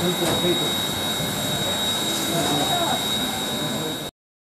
um Feito